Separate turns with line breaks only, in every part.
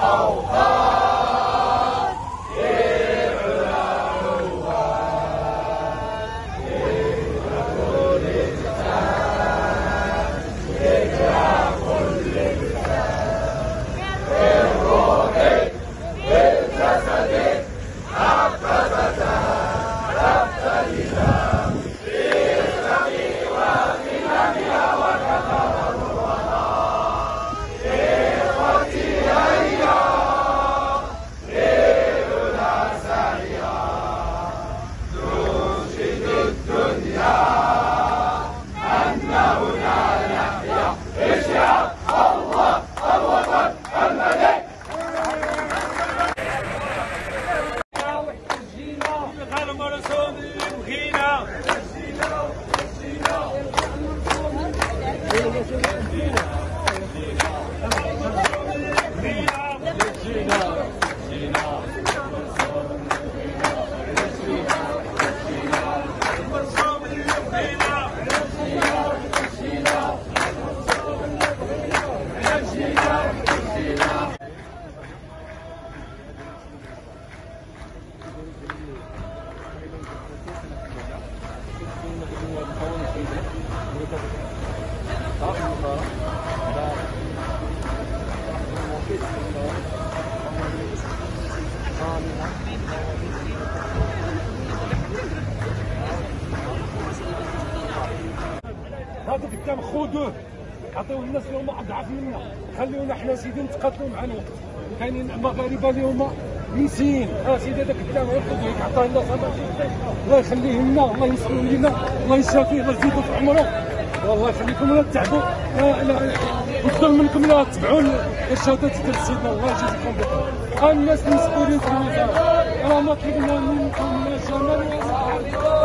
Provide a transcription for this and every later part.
هذا الدم خذوه عطيوه الناس اللي هما اضعف منا خليونا حنا سيدي نتقاتلوا مع الوقت كاينين المغاربة اللي هما نسين آه سيدي هذاك الدم غير هيك عطاه الناس الله يخليه لنا. الله ينصر لنا. الله يشافيه الله يزيدو في عمره. والله يخليكم لا تعبوا لا لا يفضل منكم لا تبعوا الشهادات ديال سيدنا. الله يجزيكم بخير الناس المسؤولين في الوزاره راه مطلوب منكم جمال
مساعدة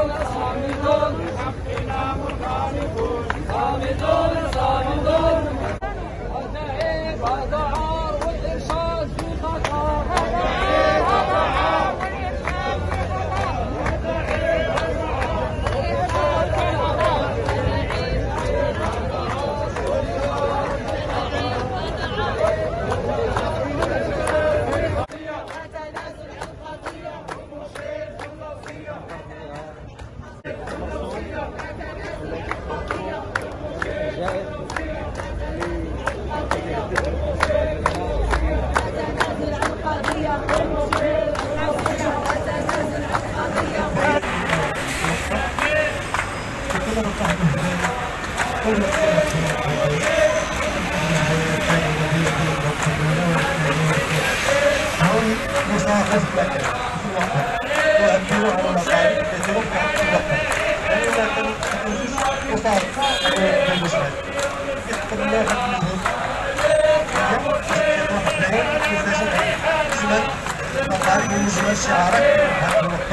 الشعارات هذا الوقت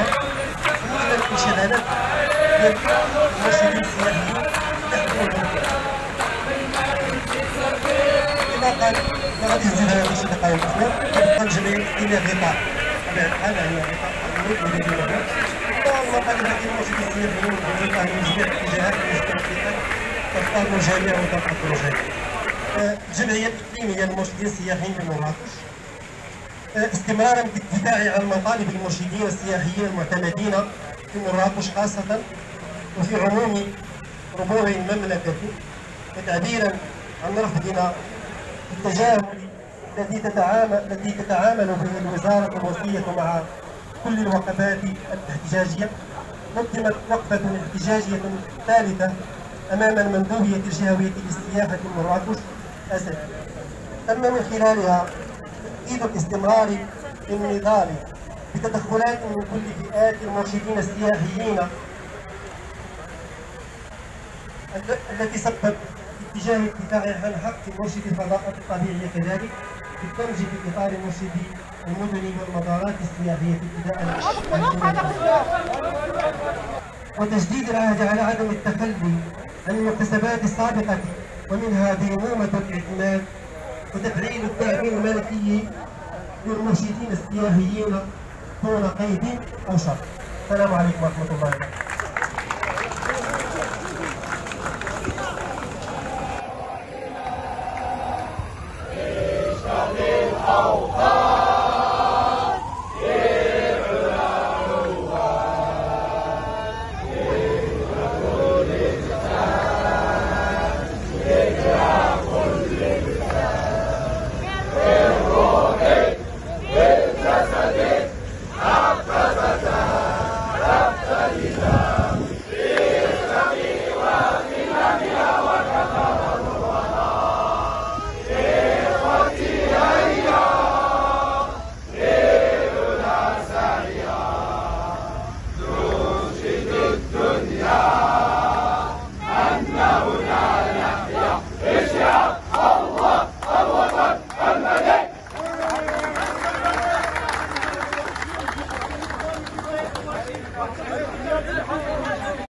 ومن الانشغالات الجمعية الاقليميه للمرشدين السياحيين بمراكش استمرارا في الدفاع عن مطالب المرشدين السياحيين المعتمدين في مراكش خاصة. وفي عموم ربوع المملكة وتعبيرا عن رفضنا التجاهل الذي تتعامل الذي تتعامل به الوزارة الوصية مع كل الوقفات الاحتجاجية. نظمت وقفة احتجاجية ثالثة أمام المندوبية الجهوية للسياحة مراكش أسد. تم من خلالها تأكيد الاستمرار في النضال بتدخلات من كل فئات المرشدين السياحيين التي سبب اتجاه الدفاع عن حق مرشد الفضاءات الطبيعية كذلك بالدمج في إطار مرشدي المدن والمزارات السياحية ابتداء. وتجديد العهد على عدم التخلي عن المكتسبات السابقة ومنها ديمومة الإعتماد وتفعيل التأمين الملكي للمرشدين السياحيين دون قيد أو شرط السلام عليكم ورحمة الله وبركاته.